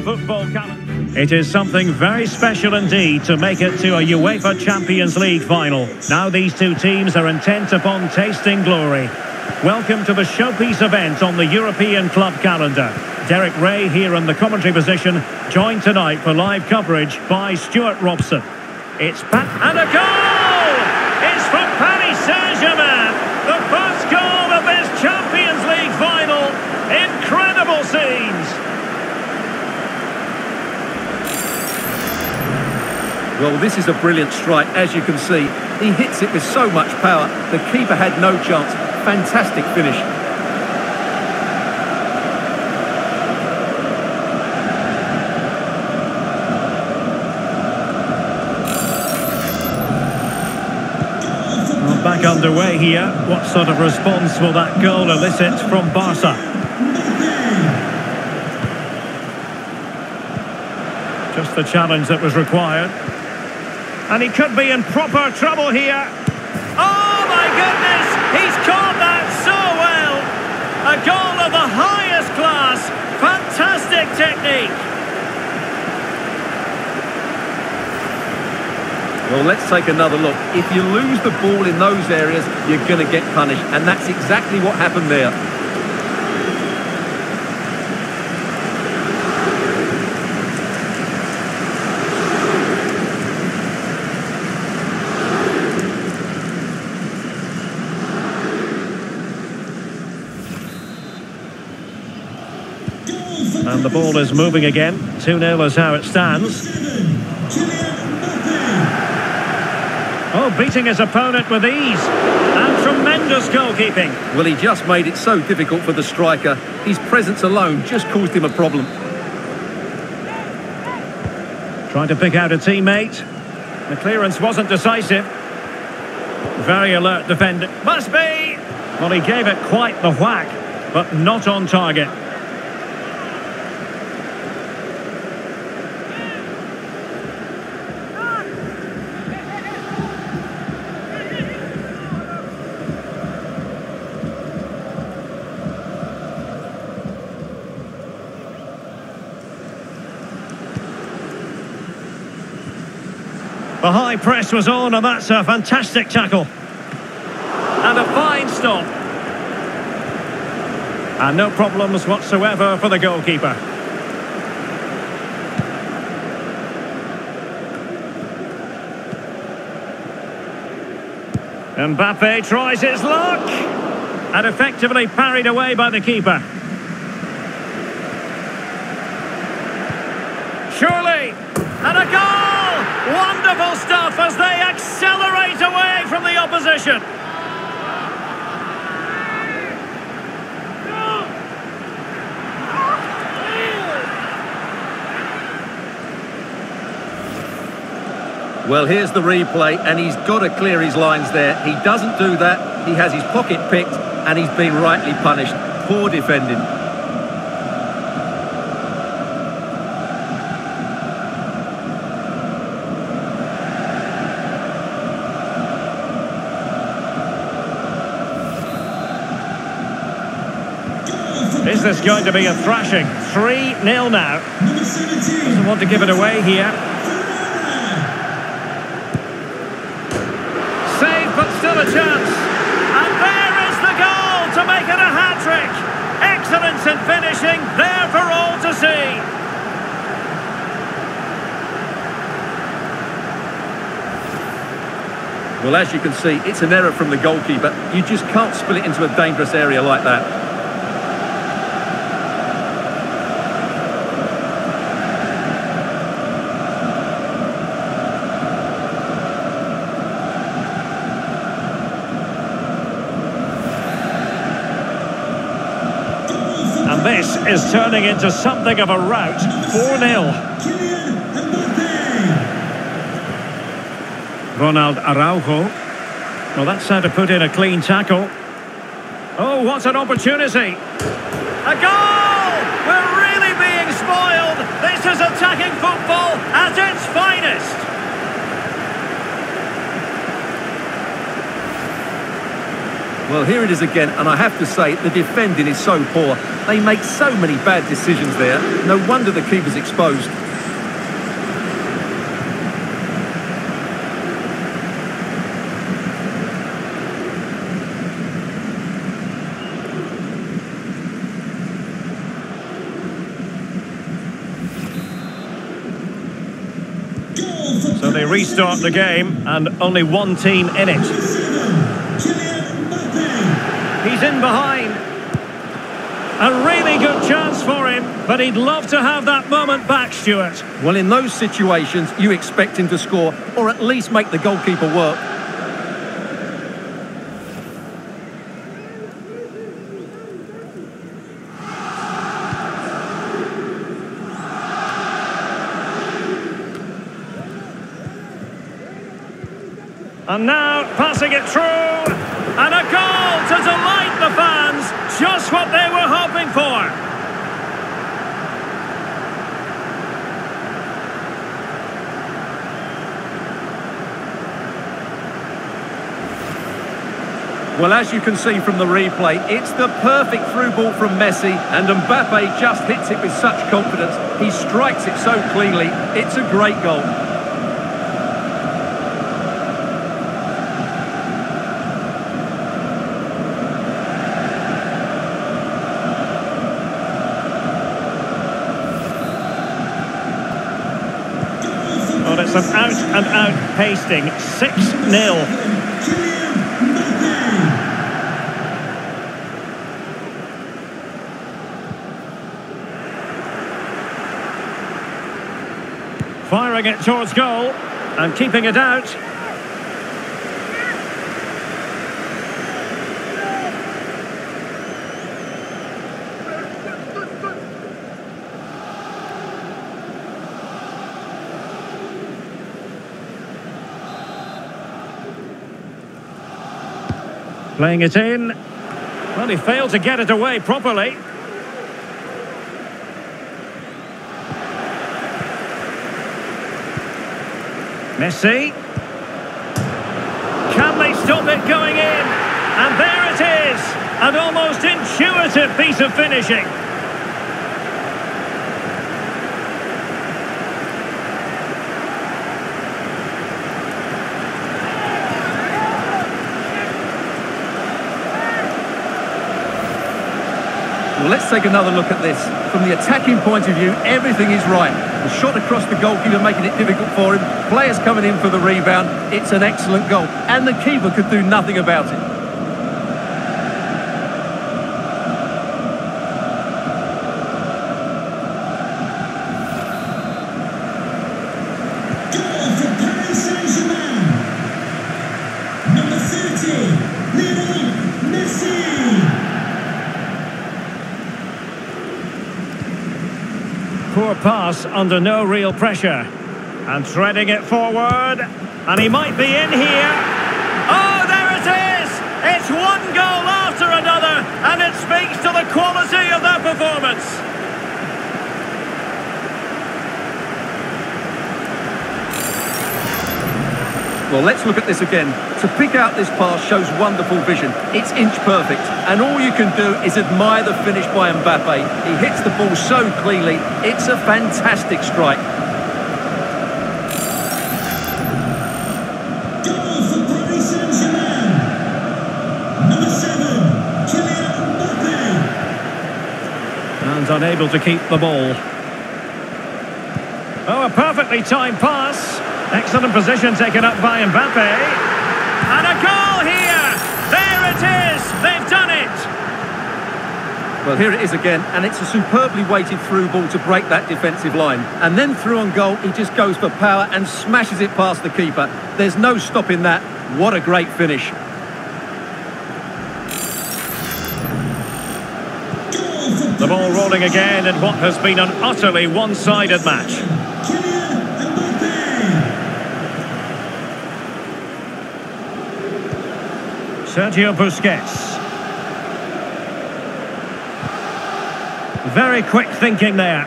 the football calendar. It is something very special indeed to make it to a UEFA Champions League final. Now these two teams are intent upon tasting glory. Welcome to the showpiece event on the European club calendar. Derek Rae here in the commentary position, joined tonight for live coverage by Stewart Robson. It's Pat and a goal! It's from Paris Saint-Germain, the first goal of this Champions League final. Incredible scenes. Well, this is a brilliant strike, as you can see. He hits it with so much power. The keeper had no chance. Fantastic finish. Well, back underway here. What sort of response will that goal elicit from Barca? Just the challenge that was required. And he could be in proper trouble here. Oh, my goodness! He's caught that so well! A goal of the highest class. Fantastic technique. Well, let's take another look. If you lose the ball in those areas, you're going to get punished. And that's exactly what happened there. And the ball is moving again. 2-0 is how it stands. Oh, beating his opponent with ease. And tremendous goalkeeping. Well, he just made it so difficult for the striker. His presence alone just caused him a problem. Trying to pick out a teammate. The clearance wasn't decisive. Very alert defender. Must be! Well, he gave it quite the whack, but not on target. High press was on, and that's a fantastic tackle. And a fine stop. And no problems whatsoever for the goalkeeper. Mbappe tries his luck. And effectively parried away by the keeper. Surely. And a goal! Wonderful stuff as they accelerate away opposition. Well, here's the replay, and he's got to clear his lines there. He doesn't do that. He has his pocket picked, and he's been rightly punished. Poor defending. Going to be a thrashing? 3-0 now. Doesn't want to give it away here. Save, but still a chance. And there is the goal to make it a hat-trick. Excellence in finishing, there for all to see. Well, as you can see, it's an error from the goalkeeper. You just can't spill it into a dangerous area like that. And this is turning into something of a rout. 4-0. Ronald Araujo. Well, that's how to put in a clean tackle. Oh, what an opportunity. A goal! We're really being spoiled. This is attacking football at its finest. Well, here it is again, and I have to say, the defending is so poor. They make so many bad decisions there. No wonder the keeper's exposed. So they restart the game, and only one team in it. He's in behind. A really good chance for him, but he'd love to have that moment back, Stewart. Well, in those situations, you expect him to score, or at least make the goalkeeper work. And now passing it through. And a goal to delight the fans. Just what they were hoping for. Well, as you can see from the replay, it's the perfect through ball from Messi, and Mbappe just hits it with such confidence. He strikes it so cleanly. It's a great goal. It's an out-and-out pasting. 6-0. Firing it towards goal and keeping it out. Playing it in. Well, he failed to get it away properly. Messi. Can they stop it going in? And there it is! An almost intuitive piece of finishing. Well, take another look at this. From the attacking point of view, everything is right. The shot across the goalkeeper making it difficult for him. Players coming in for the rebound. It's an excellent goal. And the keeper could do nothing about it. Goal for Paris Saint-Germain. Number 30, Lionel Messi. Poor pass under no real pressure. And threading it forward. And he might be in here. Oh, there it is! It's one goal after another. And it speaks to the quality of their performance. Well, let's look at this again. To pick out this pass shows wonderful vision. It's inch perfect. And all you can do is admire the finish by Mbappe. He hits the ball so cleanly. It's a fantastic strike. Paris Saint-Germain. Number 7, Kylian Mbappe. And unable to keep the ball. Oh, a perfectly timed pass. Excellent position taken up by Mbappe. And a goal here! There it is! They've done it! Well, here it is again, and it's a superbly weighted through ball to break that defensive line. And then through on goal, he just goes for power and smashes it past the keeper. There's no stopping that. What a great finish. The ball rolling again in what has been an utterly one-sided match. Kylian Mbappe. Sergio Busquets. Very quick thinking there.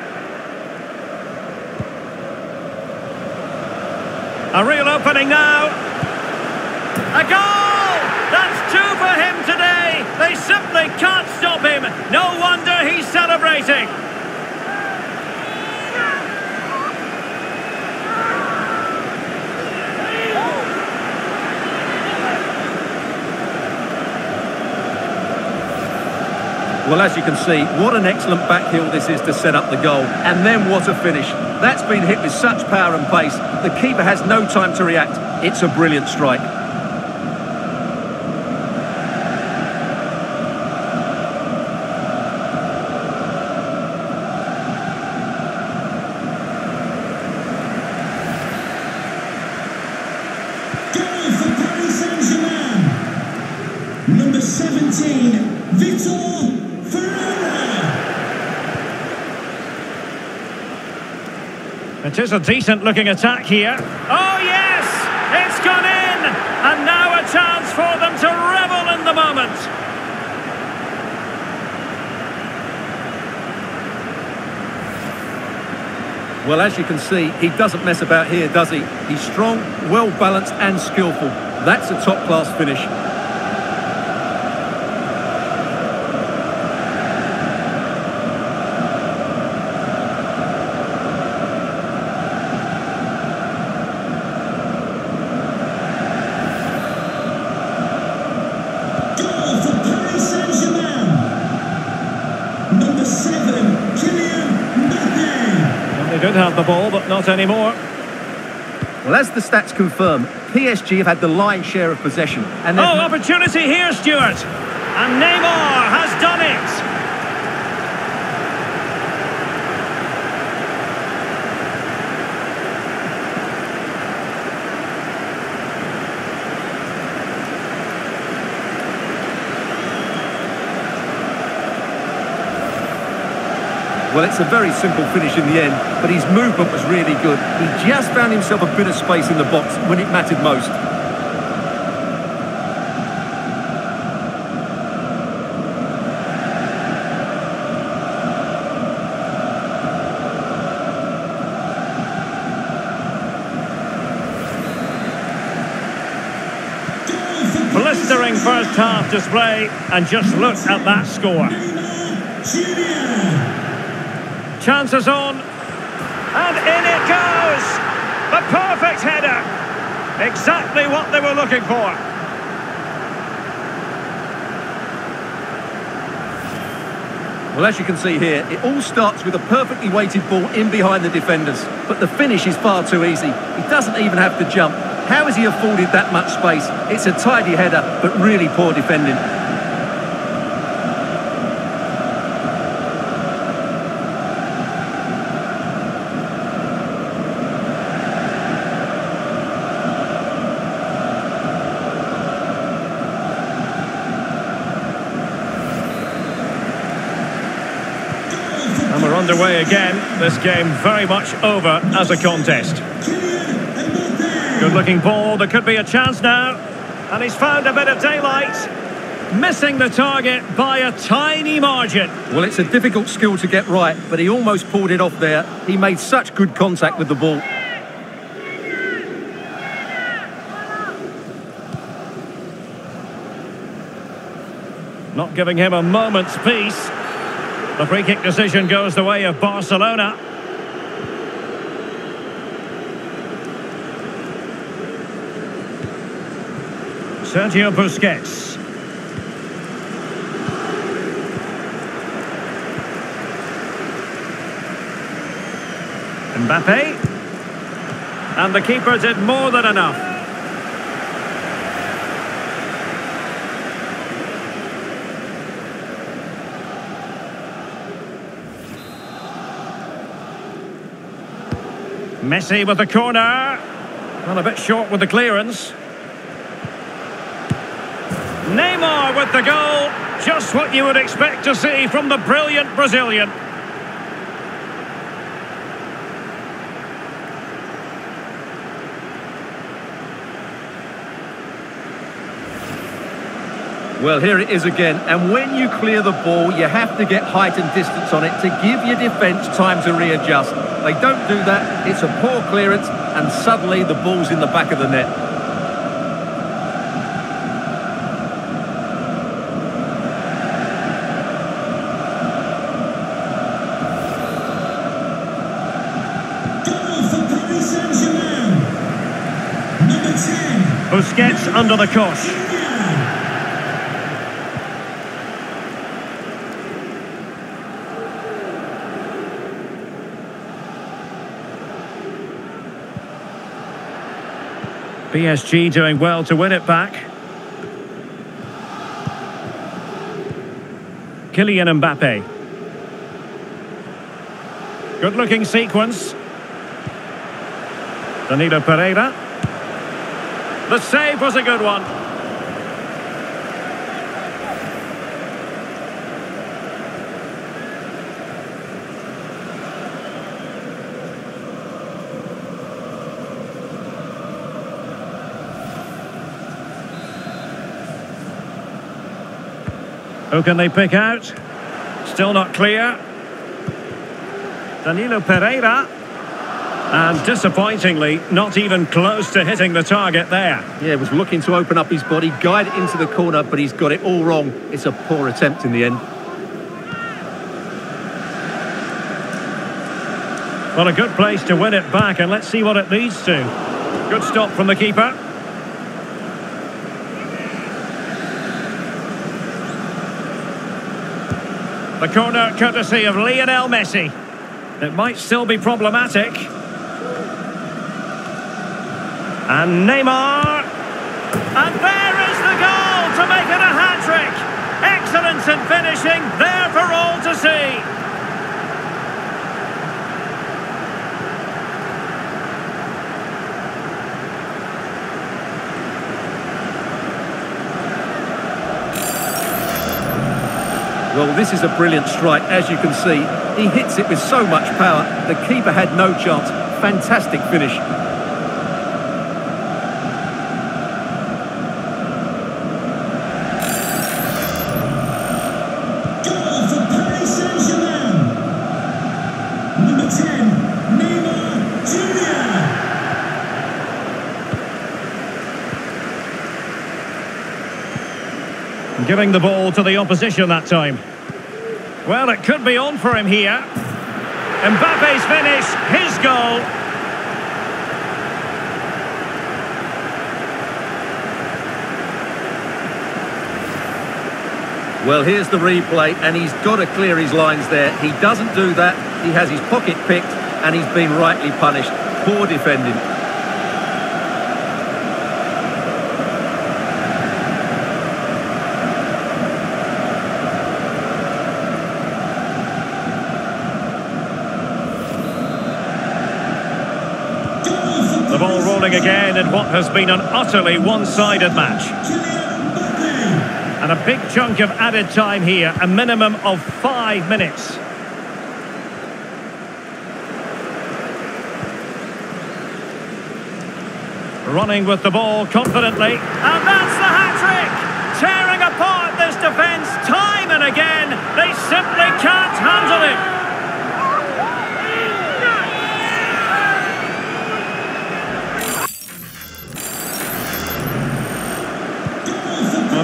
A real opening now. A goal! That's two for him today! They simply can't stop him. No wonder he's celebrating. Well, as you can see, what an excellent backheel this is to set up the goal. And then what a finish. That's been hit with such power and pace. The keeper has no time to react. It's a brilliant strike. Goal for Paris Saint-Germain. Number 17, Vitor Ferreira. It is a decent looking attack here. Oh yes! It's gone in! And now a chance for them to revel in the moment. Well, as you can see, he doesn't mess about here, does he? He's strong, well balanced and skillful. That's a top-class finish. Goal for Paris Saint-Germain. Number 7, Kylian Mbappe. Well, they did have the anymore. Well, as the stats confirm, PSG have had the lion's share of possession. And Oh, opportunity here, Stewart. And Neymar has done it. Well, it's a very simple finish in the end, but his movement was really good. He just found himself a bit of space in the box when it mattered most. Blistering first half display, and just look at that score. Chances on, and in it goes! The perfect header! Exactly what they were looking for. Well, as you can see here, it all starts with a perfectly weighted ball in behind the defenders. But the finish is far too easy. He doesn't even have to jump. How has he afforded that much space? It's a tidy header, but really poor defending. And we're underway again. This game very much over as a contest. Good looking ball. There could be a chance now. And he's found a bit of daylight. Missing the target by a tiny margin. Well, it's a difficult skill to get right, but he almost pulled it off there. He made such good contact with the ball. Not giving him a moment's peace. The free kick decision goes the way of Barcelona. Sergio Busquets. Mbappe. And the keeper did more than enough. Messi with the corner. Well, a bit short with the clearance. Neymar with the goal. Just what you would expect to see from the brilliant Brazilian. Well, here it is again. And when you clear the ball, you have to get height and distance on it to give your defence time to readjust. They don't do that. It's a poor clearance, and suddenly the ball's in the back of the net. Busquets under the cosh. PSG doing well to win it back. Kylian Mbappe. Good looking sequence. Danilo Pereira. The save was a good one. Who can they pick out? Still not clear. Danilo Pereira. And disappointingly, not even close to hitting the target there. Yeah, was looking to open up his body, guide it into the corner, but he's got it all wrong. It's a poor attempt in the end. Well, a good place to win it back, and let's see what it leads to. Good stop from the keeper. The corner courtesy of Lionel Messi. It might still be problematic. And Neymar. And there is the goal to make it a hat-trick. Excellence in finishing, there for all to see. This is a brilliant strike, as you can see. He hits it with so much power. The keeper had no chance. Fantastic finish. Goal for Paris Saint-Germain. Number 10. Neymar Jr. Giving the ball to the opposition that time. Well, it could be on for him here. Mbappe's finish, his goal. Well, here's the replay, and he's got to clear his lines there. He doesn't do that. He has his pocket picked, and he's been rightly punished. Poor defending. Goal for The ball Paris rolling again in what has been an utterly one-sided match. And a big chunk of added time here, a minimum of five minutes. Running with the ball confidently. And that's the hat-trick! Tearing apart this defence time and again. They simply can't handle him.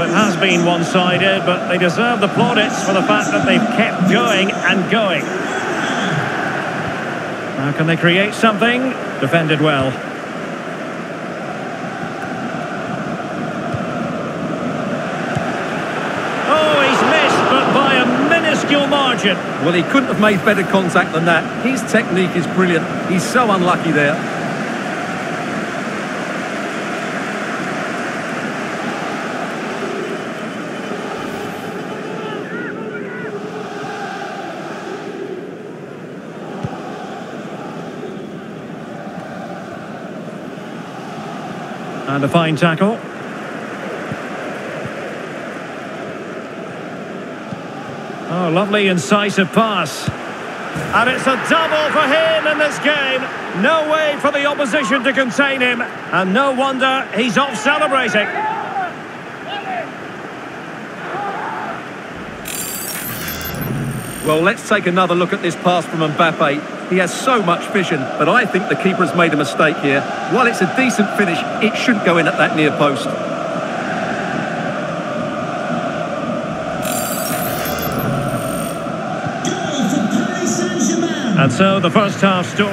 Has been one-sided, but they deserve the plaudits for the fact that they've kept going and going. Now, can they create something? Defended well. Oh, he's missed, but by a minuscule margin. Well, he couldn't have made better contact than that. His technique is brilliant. He's so unlucky there. And a fine tackle. Oh, lovely incisive pass. And it's a double for him in this game. No way for the opposition to contain him. And no wonder he's off celebrating. Well, let's take another look at this pass from Mbappe. He has so much vision, but I think the keeper has made a mistake here. While it's a decent finish, it shouldn't go in at that near post. And so the first half story...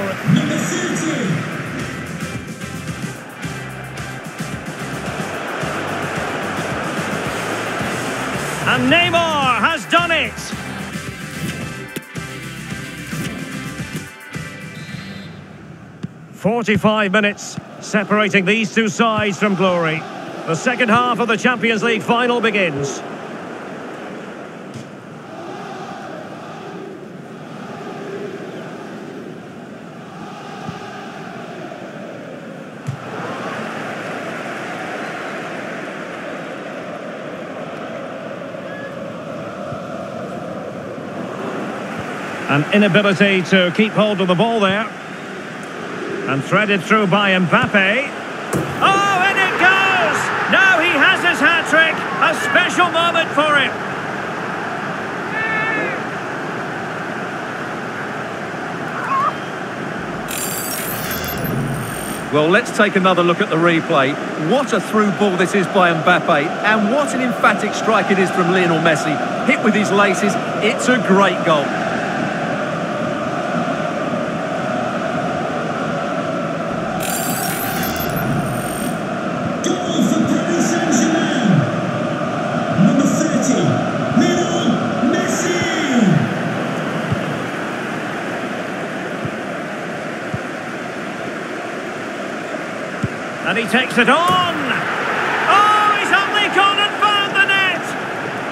And Neymar! 45 minutes separating these two sides from glory. The second half of the Champions League final begins. An inability to keep hold of the ball there. And threaded through by Mbappe. Oh, and it goes! Now he has his hat-trick. A special moment for him. Well, let's take another look at the replay. What a through ball this is by Mbappe, and what an emphatic strike it is from Lionel Messi. Hit with his laces, it's a great goal. Goal for Paris Saint-Germain. Number 30, Lionel Messi. And he takes it on. Oh, he's only gone and found the net.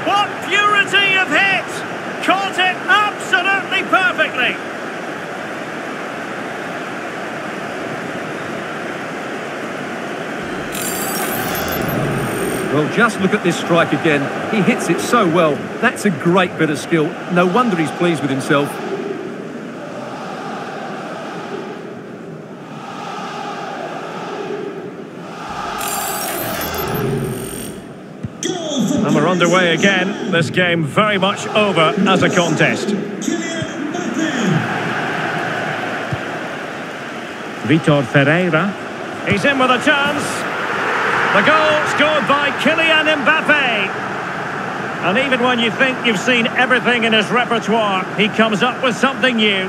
What purity of hit. Caught it absolutely perfectly. Well, just look at this strike again. He hits it so well. That's a great bit of skill. No wonder he's pleased with himself. Goal for And we're underway again. This game very much over as a contest. Vitor Ferreira. He's in with a chance. The goal scored by Kylian Mbappe. And even when you think you've seen everything in his repertoire, he comes up with something new.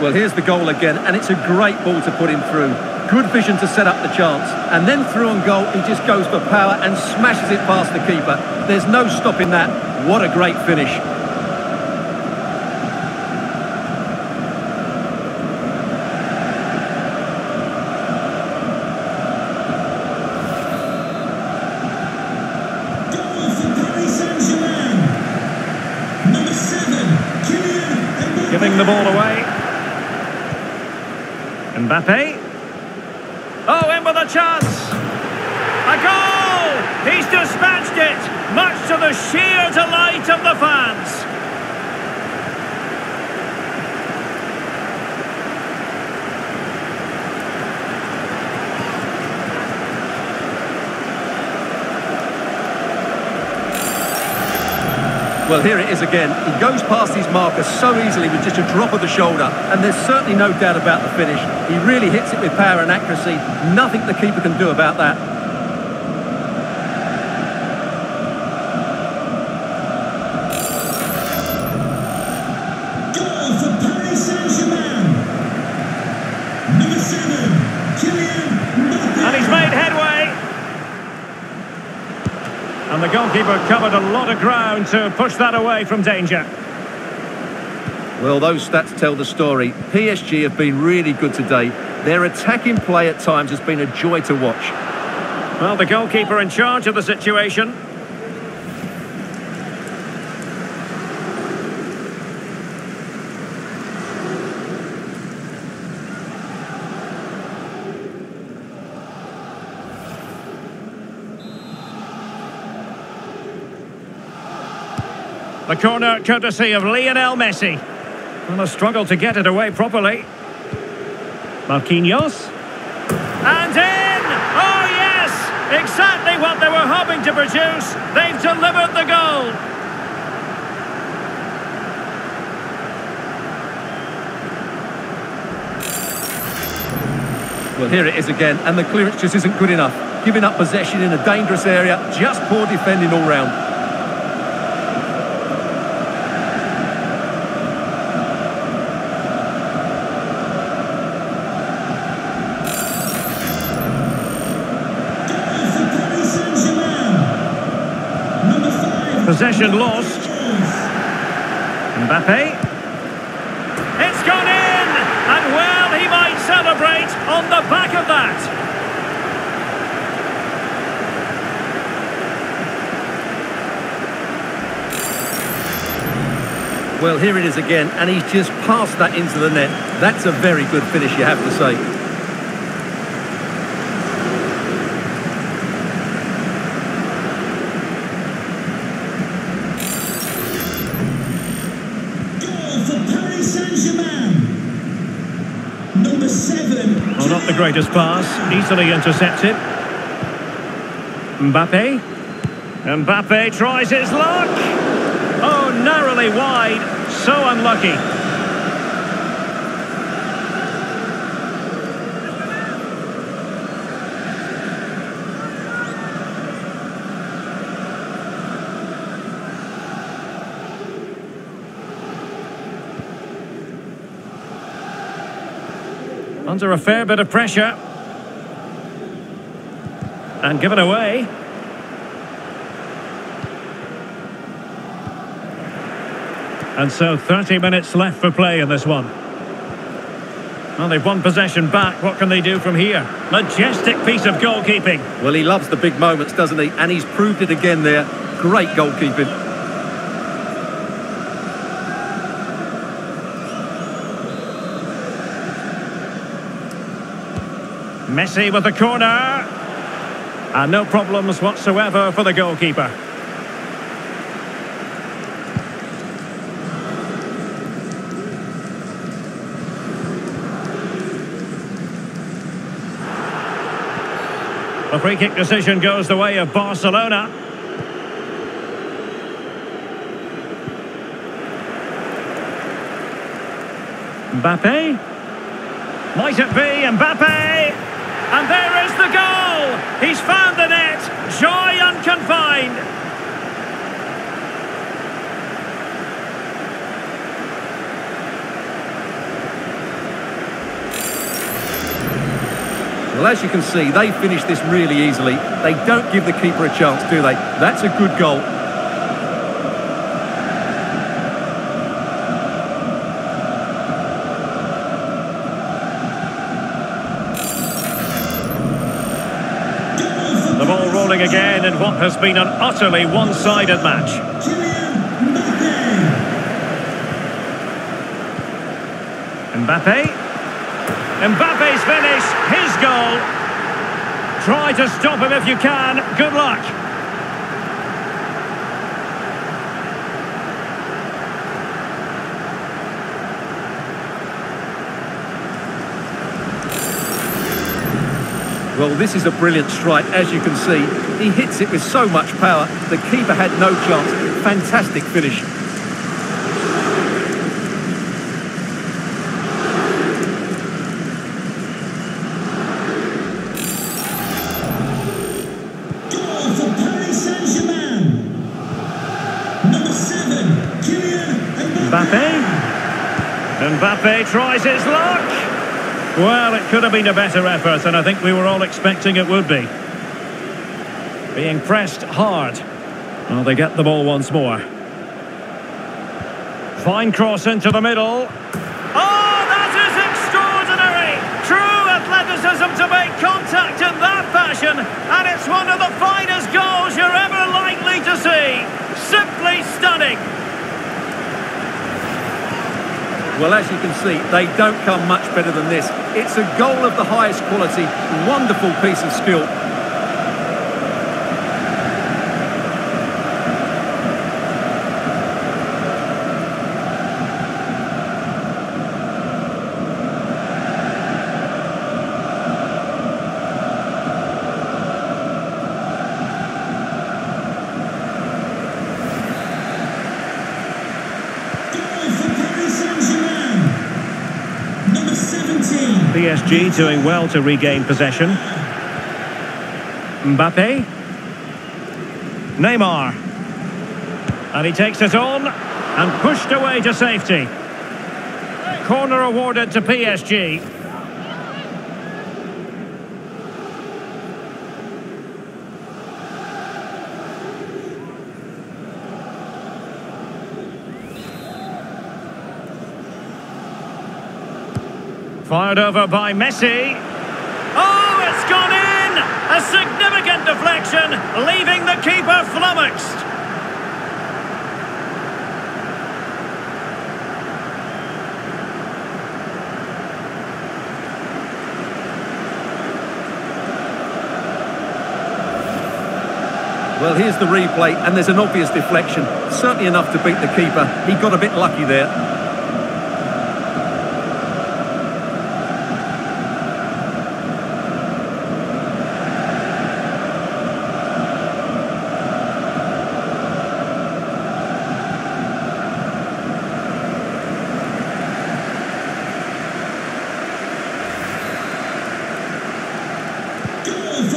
Well, here's the goal again, and it's a great ball to put him through. Good vision to set up the chance. And then through on goal, he just goes for power and smashes it past the keeper. There's no stopping that. What a great finish. Goal for Paris Saint-Germain. Number 7, Kylian Mbappe. Giving the ball away. Mbappe. Oh, in with a chance. A goal! He's dispatched it, much to the sheer delight of the fans. Well, here it is again. He goes past his marker so easily with just a drop of the shoulder, and there's certainly no doubt about the finish. He really hits it with power and accuracy. Nothing the keeper can do about that. Goal for Paris Saint-Germain. Number 7, Kylian Mbappe. And he's made headway. And the goalkeeper covered a lot of ground to push that away from danger. Well, those stats tell the story. PSG have been really good today. Their attacking play at times has been a joy to watch. Well, the goalkeeper in charge of the situation. The corner courtesy of Lionel Messi. Well, a struggle to get it away properly. Marquinhos. And in! Oh, yes! Exactly what they were hoping to produce. They've delivered the goal. Well, here it is again, and the clearance just isn't good enough. Giving up possession in a dangerous area, just poor defending all round. Possession lost. Mbappe. It's gone in! And well, he might celebrate on the back of that. Well, here it is again, and he's just passed that into the net. That's a very good finish, you have to say. Goal for Paris Saint-Germain. Number seven. Not pass. Easily intercepted. Mbappe. Mbappe tries his luck. Oh, narrowly wide. So unlucky. Under a fair bit of pressure. And given away. And so 30 minutes left for play in this one. Well, they've won possession back. What can they do from here? Majestic piece of goalkeeping. Well, he loves the big moments, doesn't he? And he's proved it again there. Great goalkeeping. Messi with the corner. And no problems whatsoever for the goalkeeper. The free kick decision goes the way of Barcelona. Mbappe. Might it be Mbappe? And there is the goal! He's found the net! Joy unconfined! Well, as you can see, they finish this really easily. They don't give the keeper a chance, do they? That's a good goal. The ball again in what has been an utterly one-sided match. Mbappe. Mbappe's finish, his goal. Try to stop him if you can. Good luck. Well, this is a brilliant strike, as you can see. He hits it with so much power. The keeper had no chance. Fantastic finish. Goal for Paris Saint-Germain. Number seven. Kylian Mbappe. Mbappe. Mbappe tries his luck. Well, it could have been a better effort, and I think we were all expecting it would be. Being pressed hard. Well, they get the ball once more. Fine cross into the middle. Oh, that is extraordinary! True athleticism to make contact in that fashion, and it's one of the finest goals you're ever likely to see. Simply stunning. Well, as you can see, they don't come much better than this. It's a goal of the highest quality. Wonderful piece of skill. PSG doing well to regain possession. Mbappe. Neymar. And he takes it on and pushed away to safety. Corner awarded to PSG. Fired over by Messi. Oh, it's gone in! A significant deflection, leaving the keeper flummoxed. Well, here's the replay, and there's an obvious deflection. Certainly enough to beat the keeper. He got a bit lucky there.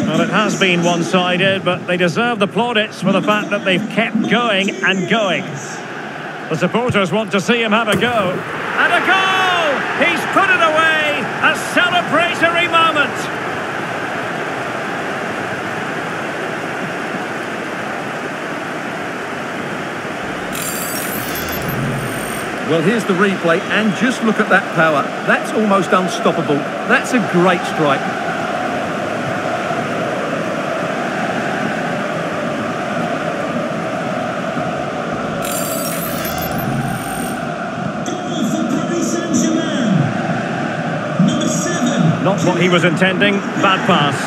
Well, it has been one-sided, but they deserve the plaudits for the fact that they've kept going and going. The supporters want to see him have a go. And a goal! He's put it away! A celebratory moment! Well, here's the replay, and just look at that power. That's almost unstoppable. That's a great strike. Goal for Paris Saint-Germain. Number seven. Not what he was intending. Bad pass.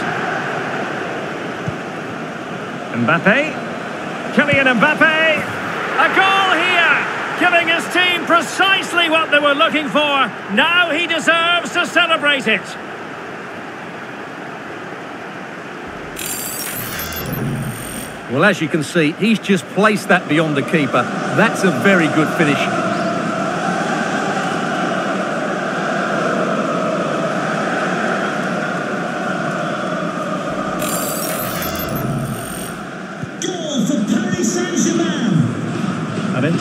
Mbappe. Kylian Mbappe. A goal here! Giving his team precisely what they were looking for. Now he deserves to celebrate it. Well, as you can see, he's just placed that beyond the keeper. That's a very good finish.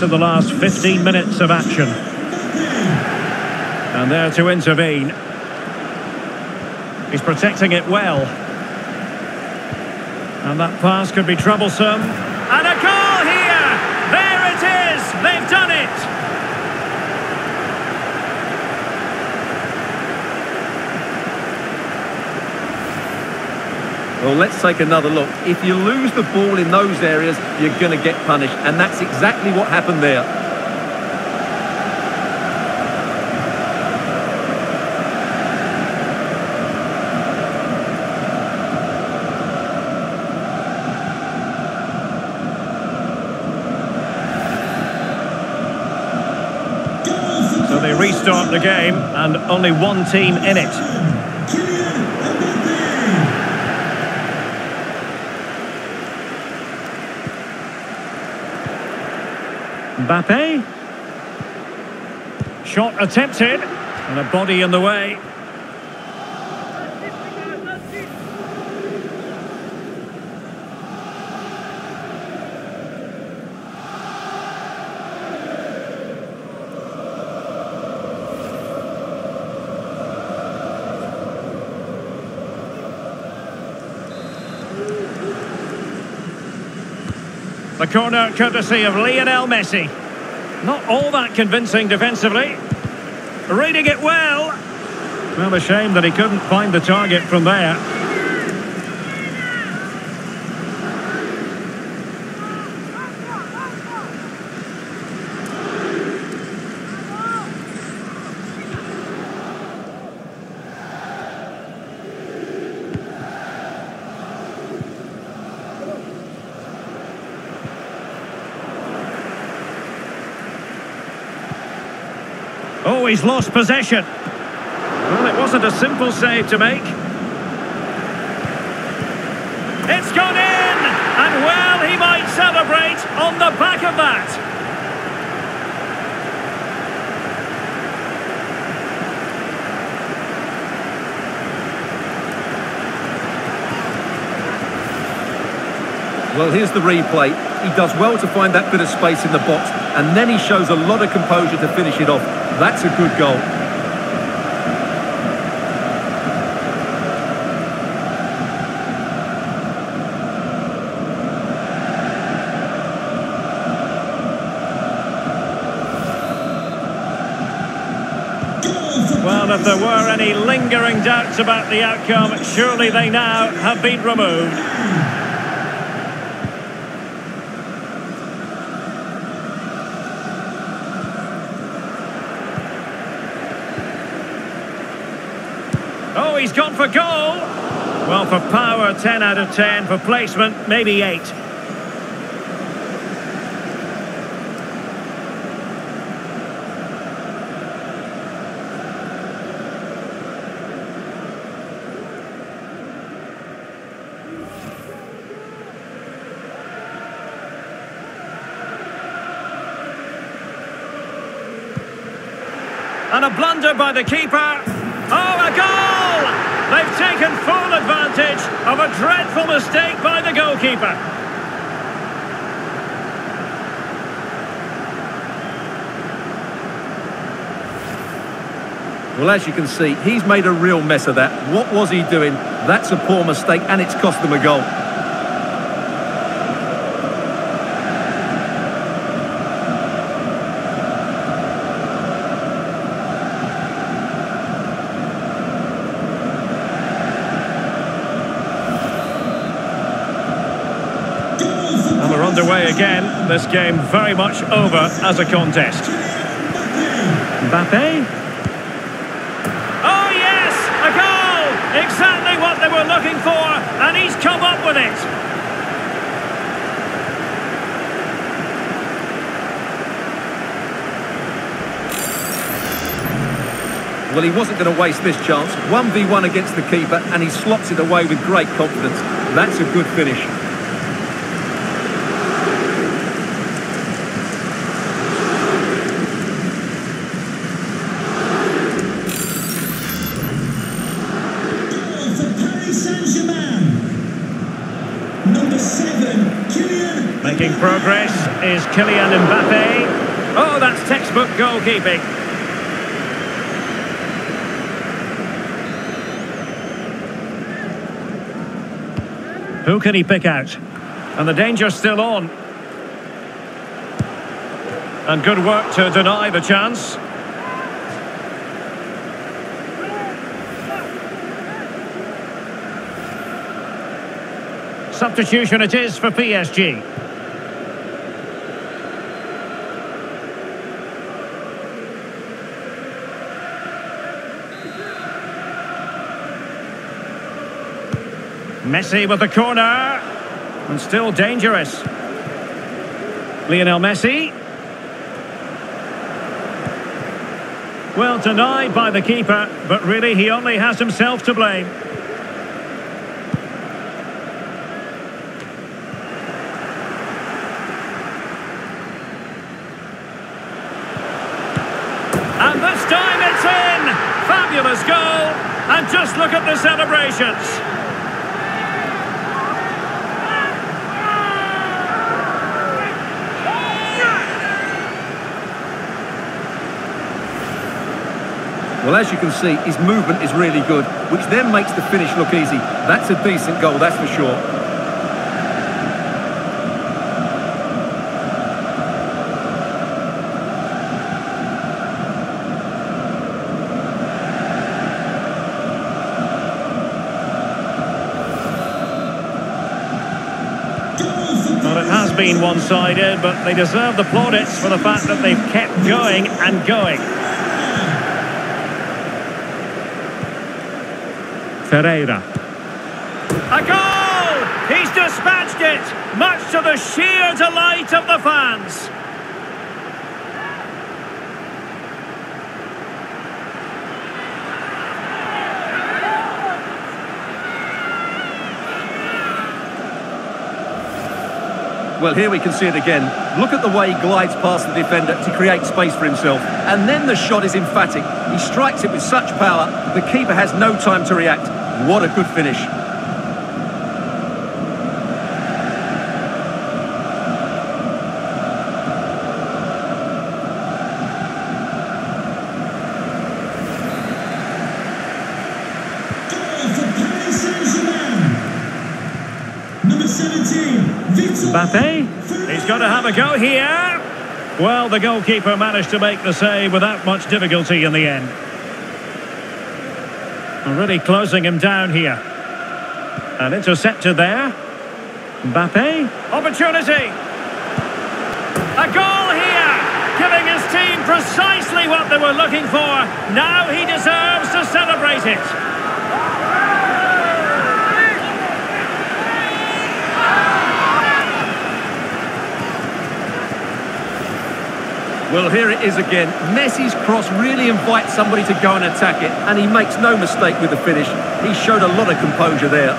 Into the last 15 minutes of action. And there to intervene. He's protecting it well. And that pass could be troublesome. And a goal here! There it is! They've done it! Well, let's take another look. If you lose the ball in those areas, you're going to get punished. And that's exactly what happened there. So they restart the game, and only one team in it. Mbappe. Shot attempted, and a body in the way. The corner courtesy of Lionel Messi. Not all that convincing defensively. Reading it well. Well, a shame that he couldn't find the target from there. He's lost possession. Well, it wasn't a simple save to make. It's gone in! And well, he might celebrate on the back of that. Well, here's the replay. He does well to find that bit of space in the box, and then he shows a lot of composure to finish it off. That's a good goal. Well, if there were any lingering doubts about the outcome, surely they now have been removed. Oh, he's gone for goal. Well, for power, 10 out of 10. For placement, maybe 8. And a blunder by the keeper. Oh, a goal! They've taken full advantage of a dreadful mistake by the goalkeeper. Well, as you can see, he's made a real mess of that. What was he doing? That's a poor mistake, and it's cost them a goal. Goal for Again. This game very much over as a contest. Mbappe. Oh, yes! A goal! Exactly what they were looking for, and he's come up with it. Well, he wasn't going to waste this chance. 1v1 against the keeper, and he slots it away with great confidence. That's a good finish. goal for Paris Saint-Germain. Number seven, Kylian. Making progress is Kylian Mbappe. Oh, that's textbook goalkeeping. Who can he pick out? And the danger's still on. And good work to deny the chance. Substitution it is for PSG. Messi with the corner. And still dangerous. Lionel Messi. Well denied by the keeper, but really he only has himself to blame. And this time it's in! Fabulous goal! And just look at the celebrations. Well, as you can see, his movement is really good, which then makes the finish look easy. That's a decent goal, that's for sure. Well, it has been one-sided, but they deserve the plaudits for the fact that they've kept going and going. Ferreira. A goal! He's dispatched it, much to the sheer delight of the fans. Well, here we can see it again. Look at the way he glides past the defender to create space for himself. And then the shot is emphatic. He strikes it with such power, the keeper has no time to react. What a good finish. goal for Paris Number 17, Victor. Mbappe, he's got to have a go here. Well, the goalkeeper managed to make the save without much difficulty in the end. Really closing him down here. An interceptor there. Mbappe. Opportunity. A goal here. Giving his team precisely what they were looking for. Now he deserves to celebrate it. Well, here it is again. Messi's cross really invites somebody to go and attack it, and he makes no mistake with the finish. He showed a lot of composure there.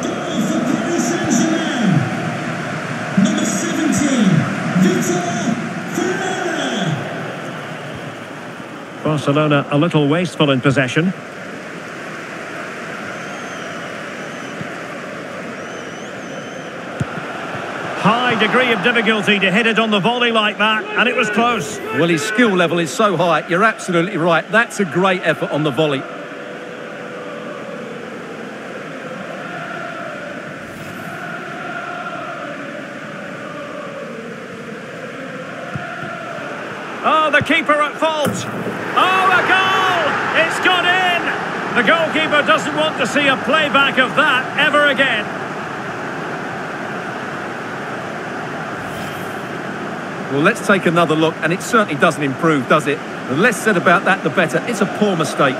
Goal for Paris Saint-Germain. Number 17, Victor Ferreira. Barcelona a little wasteful in possession. High degree of difficulty to hit it on the volley like that, and it was close. Well, his skill level is so high. You're absolutely right. That's a great effort on the volley. Oh, the keeper at fault. Oh, a goal! It's gone in! The goalkeeper doesn't want to see a playback of that ever again. Well, let's take another look, and it certainly doesn't improve, does it? The less said about that, the better. It's a poor mistake.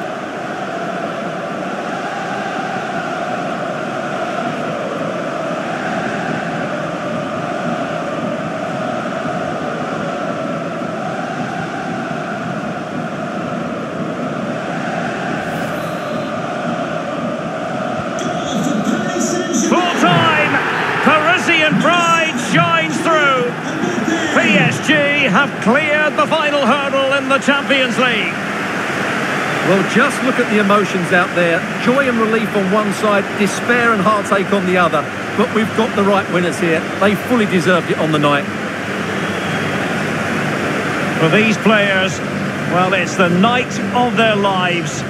Cleared the final hurdle in the Champions League. Well, just look at the emotions out there. Joy and relief on one side, despair and heartache on the other. But we've got the right winners here. They fully deserved it on the night. For these players, well, it's the night of their lives,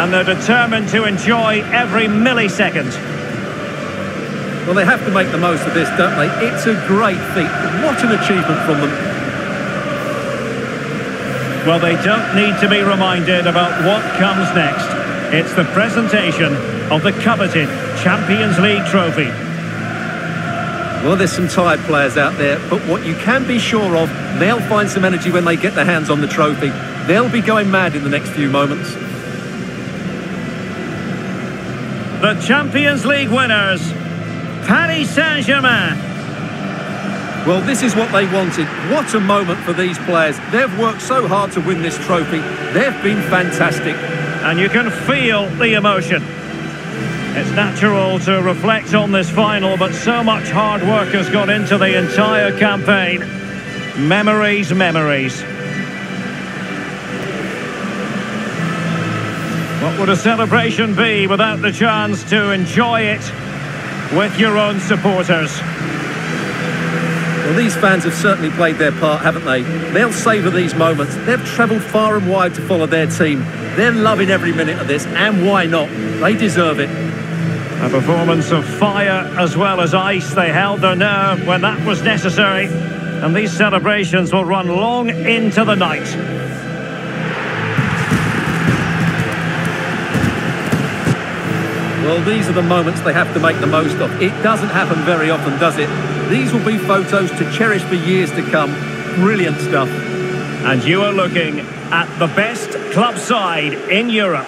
and they're determined to enjoy every millisecond. Well, they have to make the most of this, don't they? It's a great feat. What an achievement from them. Well, they don't need to be reminded about what comes next. It's the presentation of the coveted Champions League trophy. Well, there's some tired players out there, but what you can be sure of, they'll find some energy when they get their hands on the trophy. They'll be going mad in the next few moments. The Champions League winners, Paris Saint-Germain. Well, this is what they wanted. What a moment for these players. They've worked so hard to win this trophy. They've been fantastic. And you can feel the emotion. It's natural to reflect on this final, but so much hard work has gone into the entire campaign. Memories, memories. What would a celebration be without the chance to enjoy it with your own supporters? Well, these fans have certainly played their part, haven't they? They'll savour these moments. They've travelled far and wide to follow their team. They're loving every minute of this, and why not? They deserve it. A performance of fire as well as ice. They held their nerve when that was necessary. And these celebrations will run long into the night. Well, these are the moments they have to make the most of. It doesn't happen very often, does it? These will be photos to cherish for years to come. Brilliant stuff. And you are looking at the best club side in Europe.